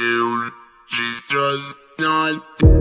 tune. She does not.